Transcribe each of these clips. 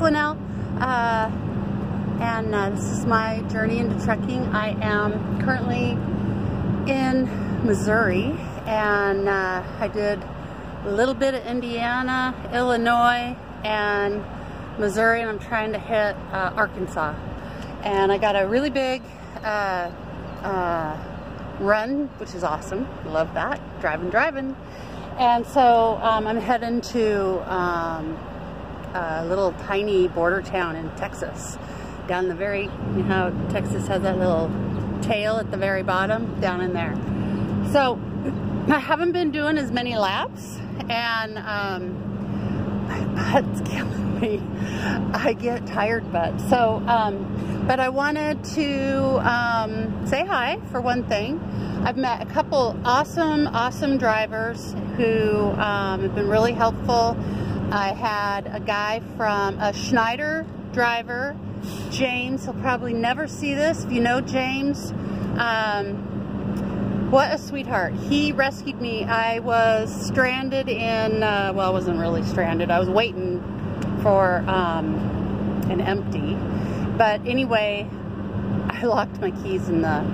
Linnell, uh, and uh, this is my journey into trucking. I am currently in Missouri, and uh, I did a little bit of Indiana, Illinois, and Missouri, and I'm trying to hit uh, Arkansas. And I got a really big uh, uh, run, which is awesome. Love that. Driving, driving. And so um, I'm heading to um, a little tiny border town in Texas. Down the very, you know Texas has that little tail at the very bottom? Down in there. So I haven't been doing as many laps and um, my butt's killing me. I get tired butt. So, um, but I wanted to um, say hi for one thing. I've met a couple awesome, awesome drivers who um, have been really helpful. I had a guy from a Schneider driver, James. He'll probably never see this. If you know James, um, what a sweetheart. He rescued me. I was stranded in, uh, well, I wasn't really stranded. I was waiting for um, an empty. But anyway, I locked my keys in the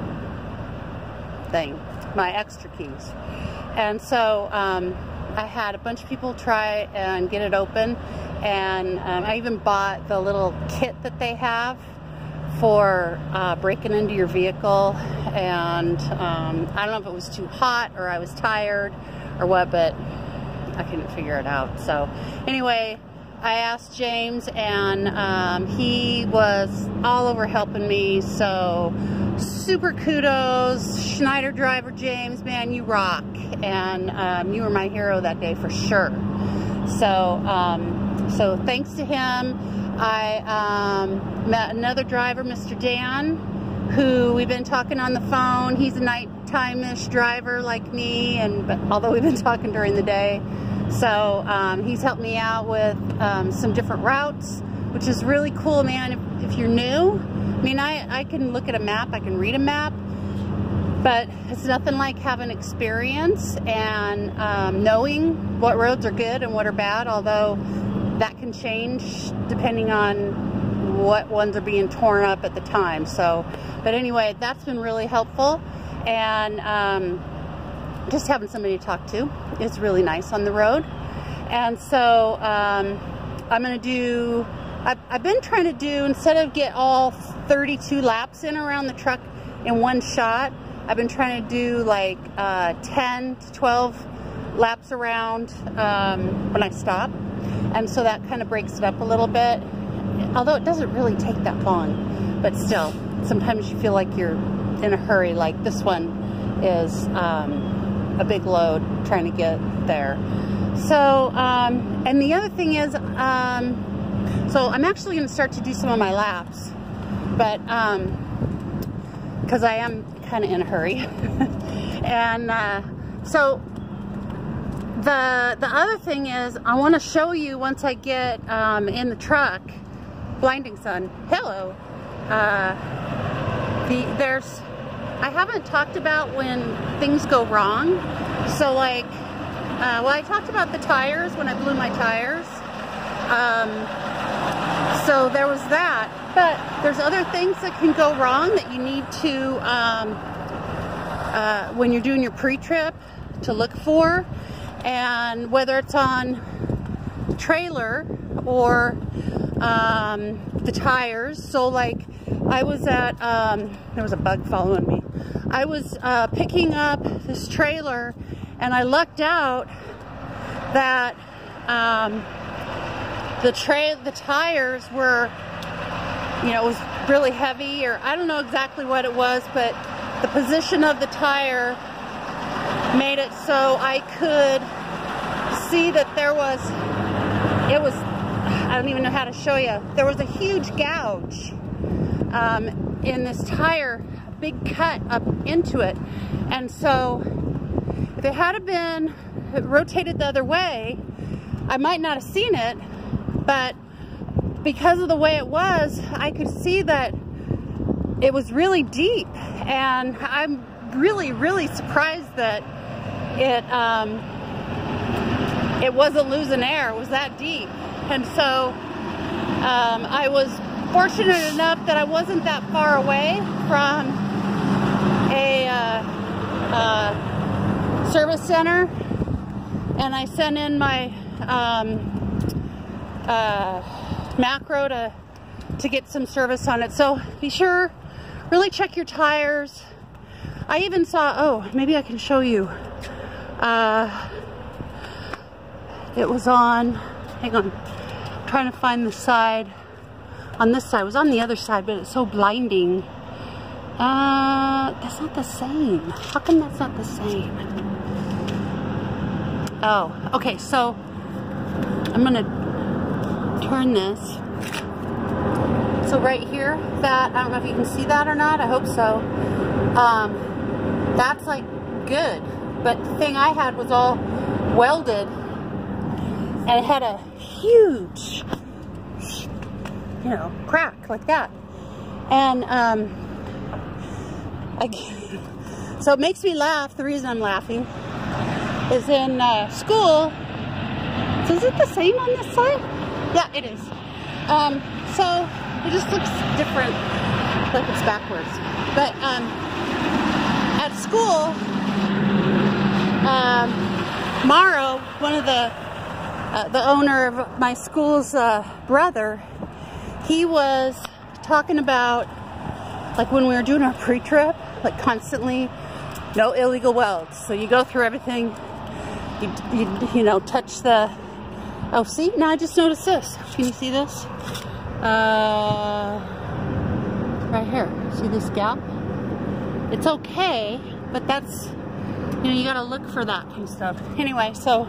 thing, my extra keys. And so um, I had a bunch of people try and get it open. And um, I even bought the little kit that they have for uh, breaking into your vehicle. And um, I don't know if it was too hot or I was tired or what, but I couldn't figure it out. So anyway, I asked James and um, he was all over helping me. So super kudos, Schneider driver James, man, you rock. And um, you were my hero that day for sure. So, um, so thanks to him, I um, met another driver, Mr. Dan, who we've been talking on the phone. He's a nighttime-ish driver like me, and but, although we've been talking during the day. So um, he's helped me out with um, some different routes, which is really cool, man. If, if, you're new, I mean, I, I can look at a map, I can read a map, but it's nothing like having experience and um, knowing what roads are good and what are bad, although that can change depending on what ones are being torn up at the time. So, but anyway, that's been really helpful. And um, just having somebody to talk to is really nice on the road. And so um, I'm going to do, I've, I've, been trying to do, instead of get all 32 laps in around the truck in one shot, I've been trying to do like uh, 10 to 12 laps around um, when I stop. And so that kind of breaks it up a little bit. Although it doesn't really take that long, but still, sometimes you feel like you're in a hurry, like this one is um, a big load trying to get there. So, um, and the other thing is, um, so I'm actually going to start to do some of my laps, but, because um, I am kind of in a hurry. and uh, so the, the other thing is, I want to show you once I get um, in the truck, blinding sun, hello, uh, the, there's I haven't talked about when things go wrong. So like, uh, well, I talked about the tires when I blew my tires. Um, so there was that. But there's other things that can go wrong that you need to, um, uh, when you're doing your pre-trip, to look for. And whether it's on trailer or um, the tires. So like I was at, um, there was a bug following me. I was uh, picking up this trailer and I lucked out that um, the tray, the tires were, you know, it was really heavy or I don't know exactly what it was, but the position of the tire made it so I could see that there was, it was, I don't even know how to show you, there was a huge gouge um, in this tire big cut up into it. And so if it had been rotated the other way, I might not have seen it, but because of the way it was, I could see that it was really deep. And I'm really, really surprised that it, um, it wasn't losing air. It was that deep. And so Um, I was fortunate enough that I wasn't that far away from a uh, uh, service center and I sent in my um, uh, macro to to get some service on it. So be sure, really check your tires. I even saw, oh, maybe I can show you. Uh, it was on, hang on, I'm trying to find the side. On this side, it was on the other side, but it's so blinding. Uh, that's not the same. How come that's not the same? Oh, okay, so I'm gonna turn this. So right here, that, I don't know if you can see that or not, I hope so. Um, that's like good, but the thing I had was all welded and it had a huge, you know, crack like that. And, um, I, so it makes me laugh. The reason I'm laughing is in uh, school. Is it the same on this side? Yeah, it is. Um, so it just looks different, like it's backwards. But um, at school, um, Morrow, one of the uh, the owner of my school's uh, brother, he was talking about like when we were doing our pre-trip, like constantly, no illegal welds. So you go through everything, you, you, you know, touch the, oh see, now I just noticed this. Can you see this? Uh, right here. See this gap? It's okay, but that's, you know, you gotta look for that kind of stuff. Anyway, so,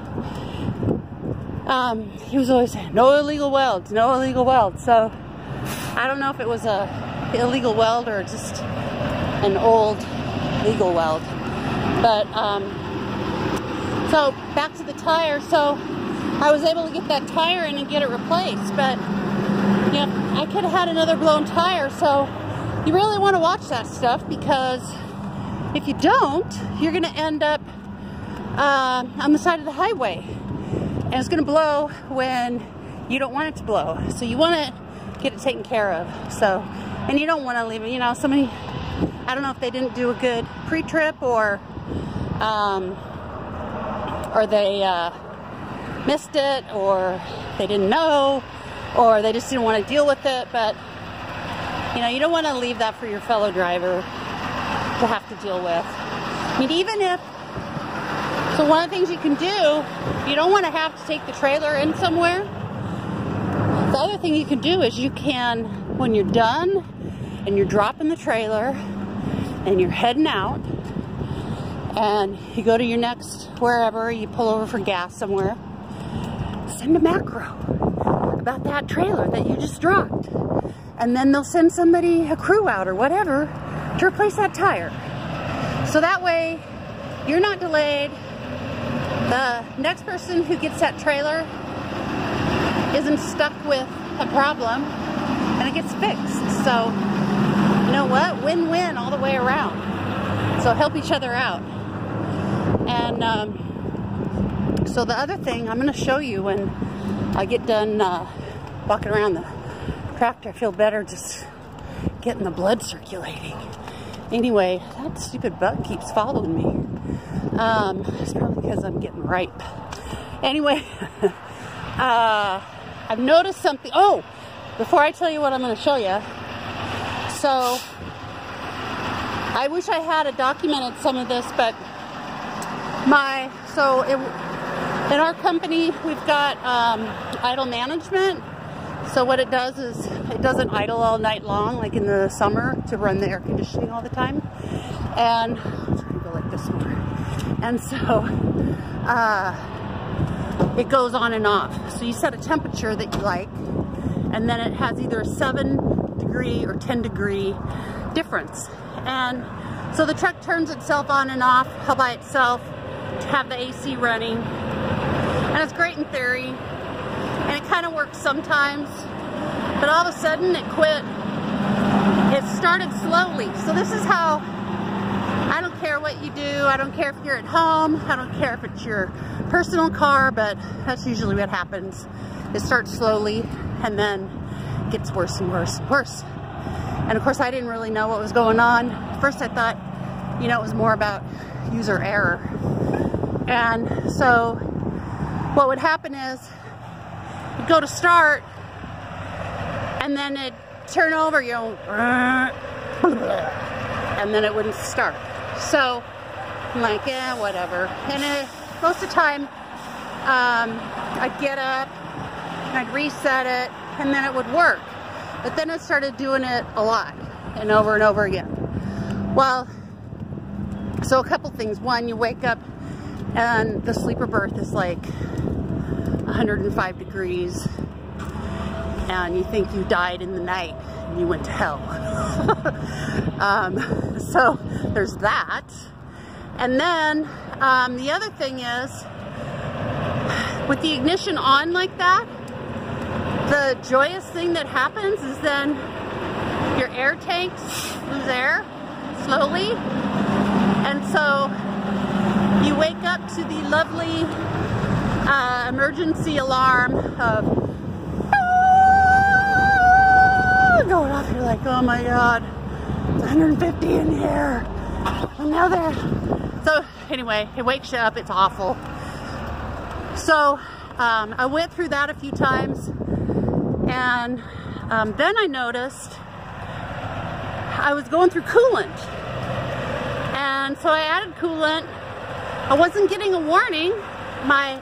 um, he was always saying, no illegal welds, no illegal welds. So, I don't know if it was a illegal weld or just an old legal weld. But, um, so back to the tire. So I was able to get that tire in and get it replaced. But you know, I could have had another blown tire, so you really want to watch that stuff because if you don't, you're going to end up uh, on the side of the highway. And it's going to blow when you don't want it to blow. So you want to get it taken care of. So, and you don't want to leave it, you know, somebody, I don't know if they didn't do a good pre-trip or, um, or they uh, missed it or they didn't know or they just didn't want to deal with it. But, you know, you don't want to leave that for your fellow driver to have to deal with. I mean, even if, so one of the things you can do, you don't want to have to take the trailer in somewhere. The other thing you can do is you can, when you're done and you're dropping the trailer and you're heading out and you go to your next wherever, you pull over for gas somewhere, send a macro about that trailer that you just dropped. And then they'll send somebody, a crew out or whatever, to replace that tire. So that way, you're not delayed. The next person who gets that trailer isn't stuck with a problem and it gets fixed. So, you know what? Win-win all the way around. So help each other out. And um, so the other thing I'm going to show you when I get done uh, walking around the tractor, I feel better just getting the blood circulating. Anyway, that stupid bug keeps following me. Um, it's probably because I'm getting ripe. Anyway, uh, I've noticed something. Oh, before I tell you what I'm going to show you. So, I wish I had documented some of this, but my, so it, in our company, we've got um, idle management. So what it does is it doesn't idle all night long, like in the summer, to run the air conditioning all the time. And go like this more. And so uh, it goes on and off. So you set a temperature that you like, and then it has either a seven degree or 10 degree difference. And so the truck turns itself on and off all by itself to have the AC running. And it's great in theory. And it kind of works sometimes. But all of a sudden it quit. It started slowly. So this is how, I don't care what you do. I don't care if you're at home. I don't care if it's your personal car, but that's usually what happens. It starts slowly and then gets worse and worse and worse. And of course, I didn't really know what was going on. First, I thought, you know, it was more about user error. And so what would happen is you'd go to start and then it'd turn over, you know, and then it wouldn't start. So I'm like, yeah, whatever. And it, most of the time, um, I'd get up I'd reset it and then it would work. But then I started doing it a lot and over and over again. Well, so a couple things. One, you wake up and the sleeper berth is like 105 degrees and you think you died in the night and you went to hell. um, so there's that. And then um, the other thing is, with the ignition on like that, the joyous thing that happens is then your air tanks lose air slowly. And so you wake to the lovely uh, emergency alarm of ah, going off. You're like, oh my God, it's 150 in here. There. So anyway, it wakes you up. It's awful. So um, I went through that a few times and um, then I noticed I was going through coolant. And so I added coolant. I wasn't getting a warning. My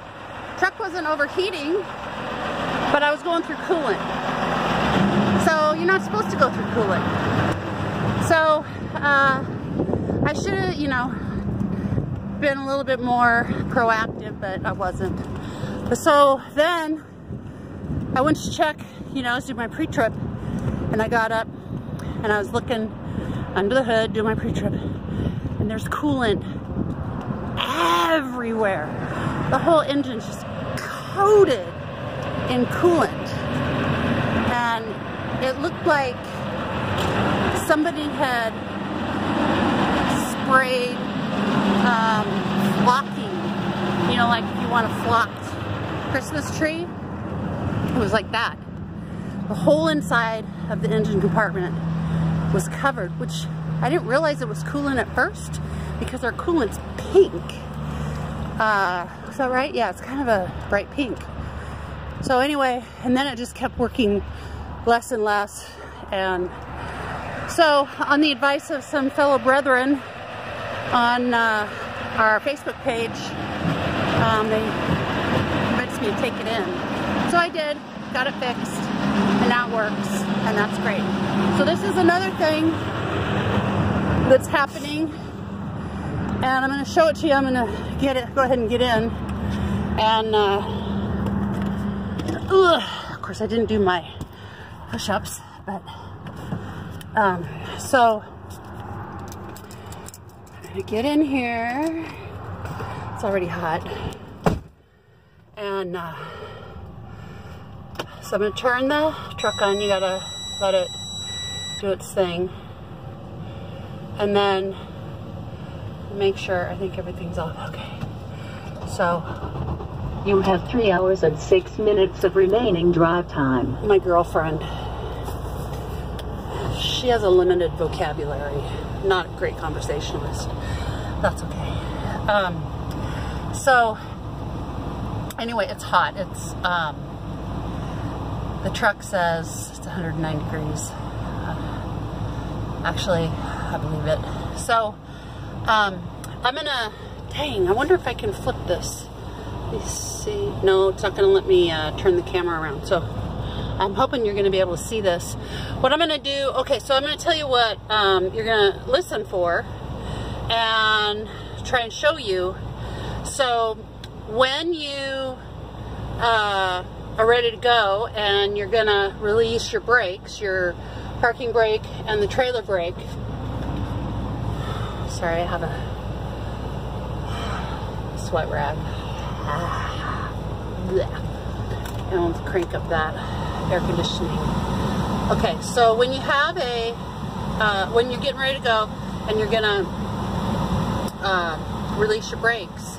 truck wasn't overheating, but I was going through coolant. So you're not supposed to go through coolant. So uh, I should have, you know, been a little bit more proactive, but I wasn't. So then I went to check, you know, I was doing my pre-trip and I got up and I was looking under the hood, doing my pre-trip and there's coolant everywhere. The whole engine's just coated in coolant. And it looked like somebody had sprayed um, flocking. You know, like if you want a flocked Christmas tree, it was like that. The whole inside of the engine compartment was covered, which I didn't realize it was coolant at first because our coolant's pink. Uh, is that right? Yeah, it's kind of a bright pink. So anyway, and then it just kept working less and less. And so on the advice of some fellow brethren on uh, our Facebook page, um, they convinced me to take it in. So I did, got it fixed, and now it works, and that's great. So this is another thing that's happening and I'm going to show it to you. I'm going to get it, go ahead and get in. And, uh, ugh, of course I didn't do my push-ups, but, um, so, I'm going to get in here. It's already hot. And, uh, so I'm going to turn the truck on. You got to let it do its thing. And then make sure, I think everything's off. Okay. So. You have three hours and six minutes of remaining drive time. My girlfriend, she has a limited vocabulary. Not a great conversationalist. That's okay. Um, so, anyway, it's hot. It's, um, the truck says it's 109 degrees. Uh, actually, I believe it. So, um, I'm gonna, dang, I wonder if I can flip this. Let me see. No, it's not gonna let me uh, turn the camera around. So I'm hoping you're gonna be able to see this. What I'm gonna do, okay, so I'm gonna tell you what um, you're gonna listen for and try and show you. So when you uh, are ready to go and you're gonna release your brakes, your parking brake and the trailer brake, Sorry, I have a sweat rag. And let's crank up that air conditioning. Okay, so when you have a, uh, when you're getting ready to go and you're gonna uh, release your brakes,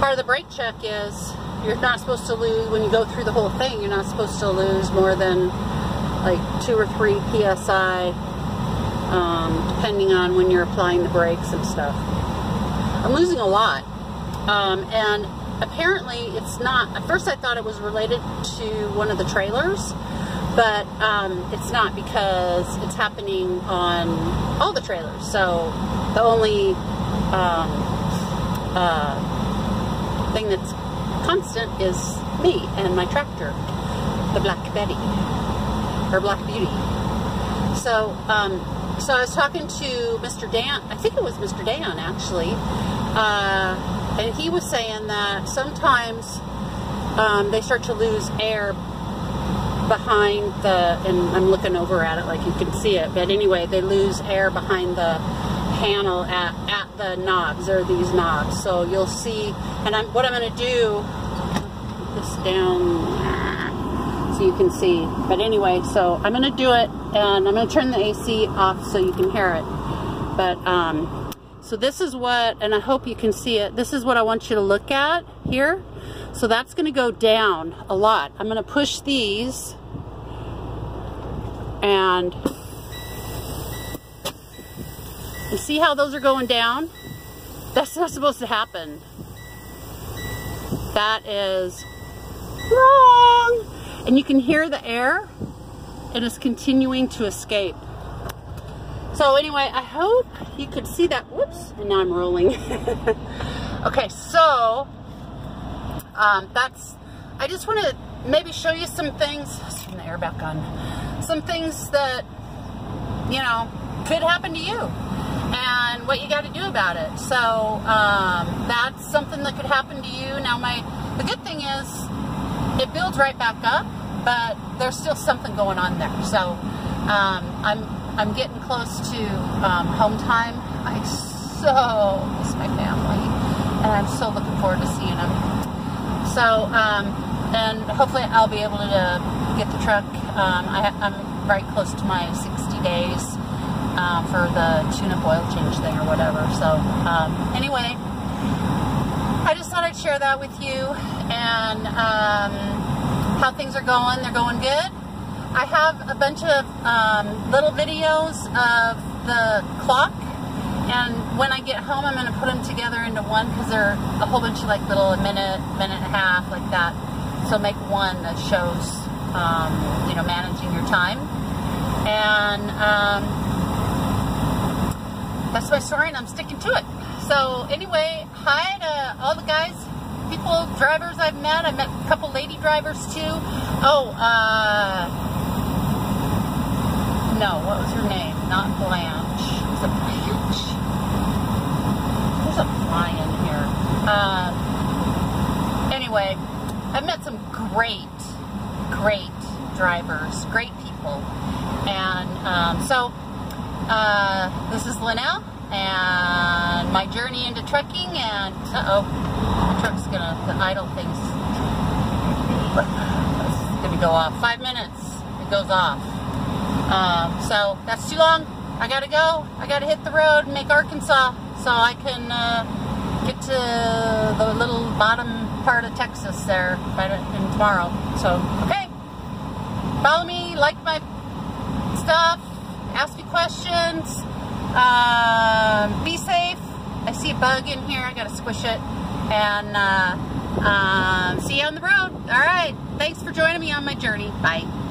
part of the brake check is you're not supposed to lose, when you go through the whole thing, you're not supposed to lose more than like two or three psi, um, depending on when you're applying the brakes and stuff. I'm losing a lot, um, and apparently it's not. At first, I thought it was related to one of the trailers, but um, it's not because it's happening on all the trailers. So the only um, uh, thing that's constant is me and my tractor, the Black Betty, or Black Beauty. So, um, so I was talking to Mr. Dan, I think it was Mr. Dan actually, uh, and he was saying that sometimes um, they start to lose air behind the, and I'm looking over at it like you can see it, but anyway, they lose air behind the panel at, at the knobs, or these knobs. So you'll see, and I'm, what I'm going to do, this down you can see. But anyway, so I'm going to do it, and I'm going to turn the AC off so you can hear it. But, um, so this is what, and I hope you can see it, this is what I want you to look at here. So that's going to go down a lot. I'm going to push these and you see how those are going down? That's not supposed to happen. That is wrong. And you can hear the air. And It is continuing to escape. So anyway, I hope you could see that. Whoops, and now I'm rolling. okay, so um, that's, I just want to maybe show you some things, turn the air back on, some things that, you know, could happen to you and what you got to do about it. So um, that's something that could happen to you. Now, my the good thing is it builds right back up, but there's still something going on there. So um, I'm I'm getting close to um, home time. I so miss my family, and I'm so looking forward to seeing them. So um, and hopefully I'll be able to get the truck. Um, I, I'm right close to my 60 days uh, for the tune-up oil change thing or whatever. So um, anyway, I just thought I'd share that with you and um, how things are going. They're going good. I have a bunch of um, little videos of the clock and when I get home I'm going to put them together into one because they're a whole bunch of like little a minute, minute and a half like that. So make one that shows, um, you know, managing your time. And um, that's my story and I'm sticking to it. So anyway, hi to all the guys, people, drivers I've met. I met a couple lady drivers too. Oh, uh, no, what was her name? Not Blanche. Was it Blanche? There's a fly in here. Uh, anyway, I've met some great, great drivers, great people. And um, so uh, this is Linnell and my journey into trucking and uh-oh, the truck's gonna, the idle thing's gonna go off. Five minutes, it goes off. Um, so that's too long. I gotta go. I gotta hit the road and make Arkansas so I can uh, get to the little bottom part of Texas there right in tomorrow. So, okay. Follow me, like my stuff, ask me questions. Um, be safe. I see a bug in here. I gotta squish it. And uh, um, see you on the road. All right. Thanks for joining me on my journey. Bye.